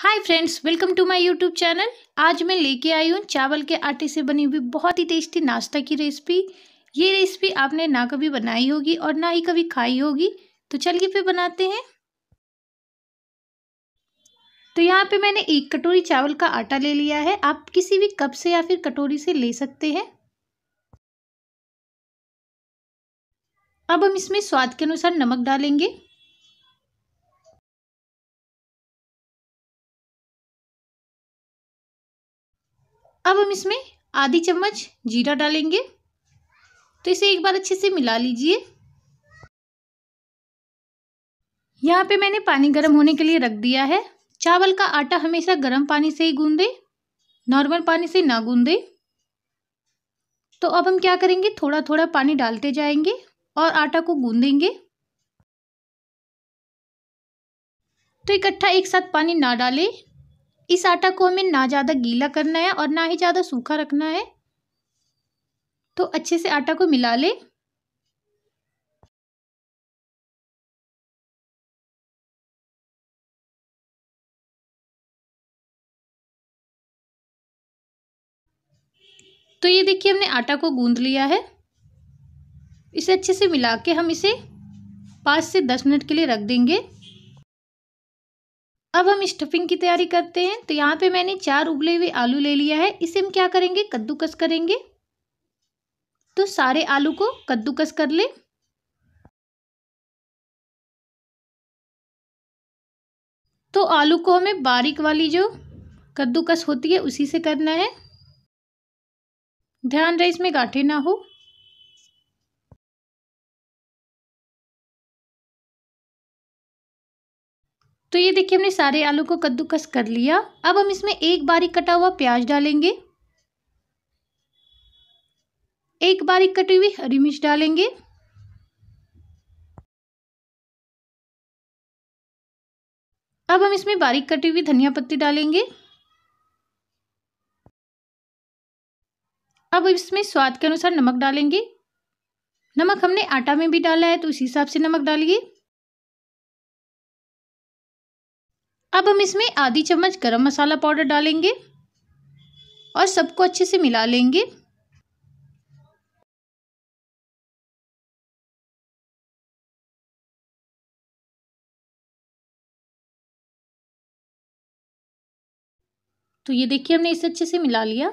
Hi friends welcome to my YouTube channel आज मैं लेके आई हूँ चावल के आटे से बनी हुई बहुत ही टेस्टी नाश्ता की रेसिपी ये रेसिपी आपने ना कभी बनाई होगी और ना ही कभी खाई होगी. तो चलिए फिर बनाते हैं. तो यहाँ पे मैंने एक कटोरी चावल का आटा ले लिया है. आप किसी भी कप से या फिर कटोरी से ले सकते हैं. अब हम इसमें स्वाद के अनुसार नमक डालेंगे. अब हम इसमें आधी चम्मच जीरा डालेंगे। तो इसे एक बार अच्छे से मिला लीजिए। यहाँ पे मैंने पानी गर्म होने के लिए रख दिया है। चावल का आटा हमेशा गर्म पानी से ही गूंदे, नॉर्मल पानी से ना गूंदे। तो अब हम क्या करेंगे थोड़ा थोड़ा पानी डालते जाएँगे और आटा को गूंदेंगे। तो इकट्ठा एक साथ पानी ना डालें। इस आटा को हमें ना ज़्यादा गीला करना है और ना ही ज़्यादा सूखा रखना है। तो अच्छे से आटा को मिला ले। तो ये देखिए हमने आटा को गूंद लिया है। इसे अच्छे से मिला के हम इसे पाँच से दस मिनट के लिए रख देंगे। अब हम स्टफिंग की तैयारी करते हैं। तो यहाँ पे मैंने चार उबले हुए आलू ले लिया है। इसे हम क्या करेंगे? कद्दूकस करेंगे। तो सारे आलू को कद्दूकस कर ले। तो आलू को हमें बारीक वाली जो कद्दूकस होती है, उसी से करना है। ध्यान रहे इसमें गाठे ना हो। तो ये देखिए, हमने सारे आलू को कद्दूकस कर लिया। अब हम इसमें एक बारीक कटा हुआ प्याज डालेंगे। एक बारीक कटी हुई हरी मिर्च डालेंगे। अब हम इसमें बारीक कटी हुई धनिया पत्ती डालेंगे। अब इसमें स्वाद के अनुसार नमक डालेंगे। नमक हमने आटा में भी डाला है तो उसी हिसाब से नमक डालिए। अब हम इसमें आधी चम्मच गरम मसाला पाउडर डालेंगे और सबको अच्छे से मिला लेंगे। तो ये देखिए, हमने इसे अच्छे से मिला लिया।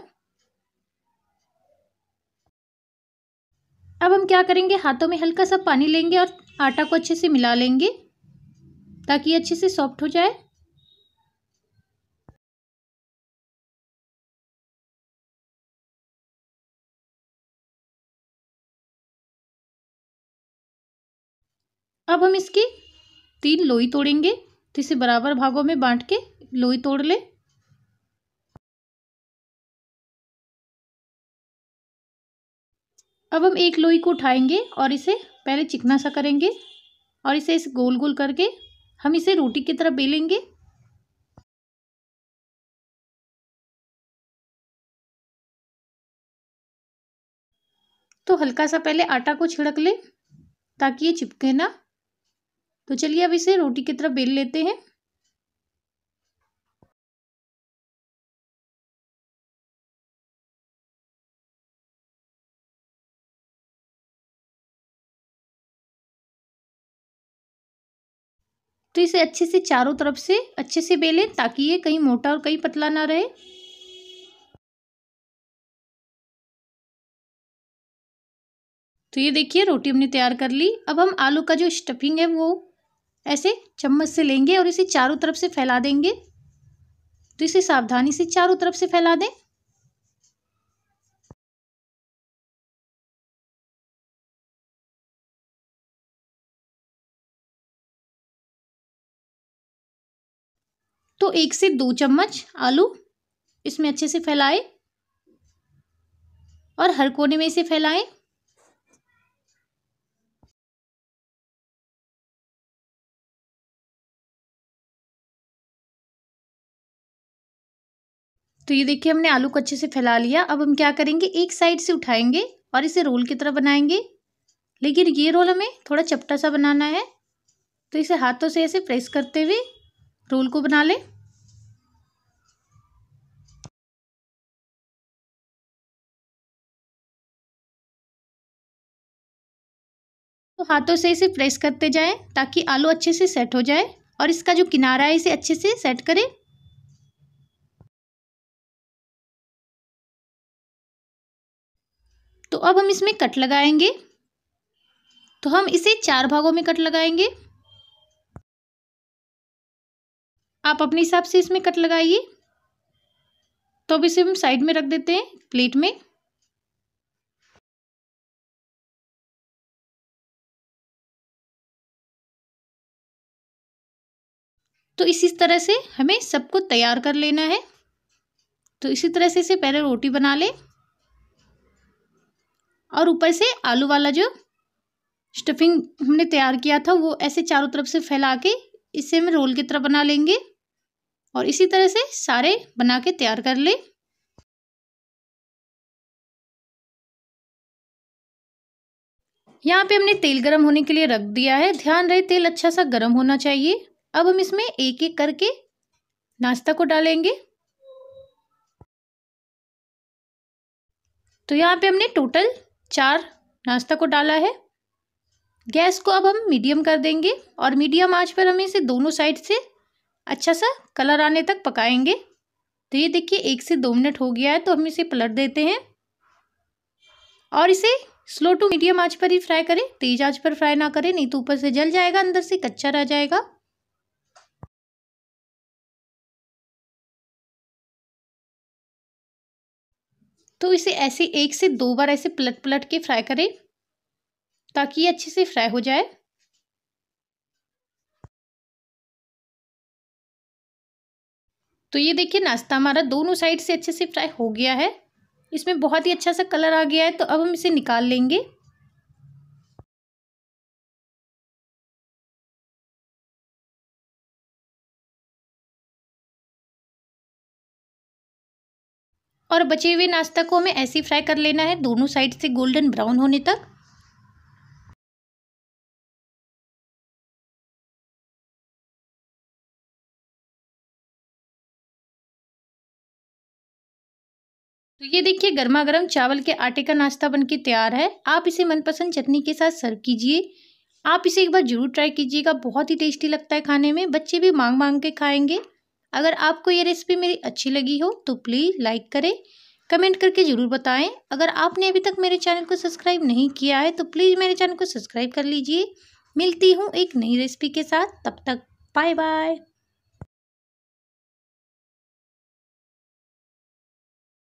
अब हम क्या करेंगे, हाथों में हल्का सा पानी लेंगे और आटा को अच्छे से मिला लेंगे, ताकि अच्छे से सॉफ्ट हो जाए। अब हम इसकी तीन लोई तोड़ेंगे तो इसे बराबर भागों में बांट के लोई तोड़ ले। अब हम एक लोई को उठाएँगे और इसे पहले चिकना सा करेंगे और इसे इस गोल गोल करके हम इसे रोटी की तरह बेलेंगे। तो हल्का सा पहले आटा को छिड़क ले, ताकि ये चिपके ना। तो चलिए अब इसे रोटी की तरफ़ बेल लेते हैं। तो इसे अच्छे से चारों तरफ़ से अच्छे से बेलें ताकि ये कहीं मोटा और कहीं पतला ना रहे। तो ये देखिए रोटी हमने तैयार कर ली। अब हम आलू का जो स्टफिंग है वो ऐसे चम्मच से लेंगे और इसे चारों तरफ़ से फैला देंगे। तो इसे सावधानी से चारों तरफ़ से फैला दें। तो एक से दो चम्मच आलू इसमें अच्छे से फैलाएँ और हर कोने में इसे फैलाएँ। तो ये देखिए, हमने आलू को अच्छे से फैला लिया। अब हम क्या करेंगे? एक साइड से उठाएँगे और इसे रोल की तरह बनाएँगे। लेकिन ये रोल हमें थोड़ा चपटा सा बनाना है। तो इसे हाथों से ऐसे प्रेस करते हुए रोल को बना लें। तो हाथों से इसे प्रेस करते जाएँ ताकि आलू अच्छे से सेट हो जाए और इसका जो किनारा है, इसे अच्छे से सेट करें। तो अब हम इसमें कट लगाएँगे। तो हम इसे चार भागों में कट लगाएँगे। आप अपने हिसाब से इसमें कट लगाइए। तो अब इसे हम साइड में रख देते हैं प्लेट में। तो इसी तरह से हमें सबको तैयार कर लेना है। तो इसी तरह से इसे पहले रोटी बना ले। और ऊपर से आलू वाला जो स्टफिंग हमने तैयार किया था, वो ऐसे चारों तरफ़ से फैला के इसे हम रोल की तरह बना लेंगे और इसी तरह से सारे बना के तैयार कर ले। यहाँ पे हमने तेल गरम होने के लिए रख दिया है। ध्यान रहे, तेल अच्छा सा गरम होना चाहिए। अब हम इसमें एक एक करके नाश्ता को डालेंगे। तो यहाँ पे हमने टोटल चार, नाश्ता को डाला है। गैस को अब हम मीडियम कर देंगे और मीडियम आँच पर हम इसे दोनों साइड से अच्छा सा कलर आने तक पकाएँगे। तो ये देखिए, एक से दो मिनट हो गया है तो हम इसे पलट देते हैं। और इसे स्लो टू मीडियम आँच पर ही फ्राई करें, तेज आँच पर फ्राई ना करें, नहीं तो ऊपर से जल जाएगा, अंदर से कच्चा रह जाएगा। तो इसे ऐसे एक से दो बार ऐसे पलट पलट के फ्राई करें, ताकि ये अच्छे से फ्राई हो जाए। तो ये देखिए, नाश्ता हमारा दोनों साइड से अच्छे से फ्राई हो गया है। इसमें बहुत ही अच्छा सा कलर आ गया है तो अब हम इसे निकाल लेंगे। और बचे हुए नाश्ता को हमें ऐसे फ्राई कर लेना है, दोनों साइड से गोल्डन ब्राउन होने तक। तो ये देखिए गर्मा गर्म चावल के आटे का नाश्ता बनके तैयार है। आप इसे मनपसंद चटनी के साथ सर्व कीजिए। आप इसे एक बार ज़रूर ट्राई कीजिएगा, बहुत ही टेस्टी लगता है खाने में। बच्चे भी मांग मांग के खाएँगे। अगर आपको ये रेसिपी मेरी अच्छी लगी हो तो प्लीज़ लाइक करें कमेंट करके ज़रूर बताएँ। अगर आपने अभी तक मेरे चैनल को सब्सक्राइब नहीं किया है तो प्लीज़ मेरे चैनल को सब्सक्राइब कर लीजिए। मिलती हूँ एक नई रेसिपी के साथ, तब तक बाय बाय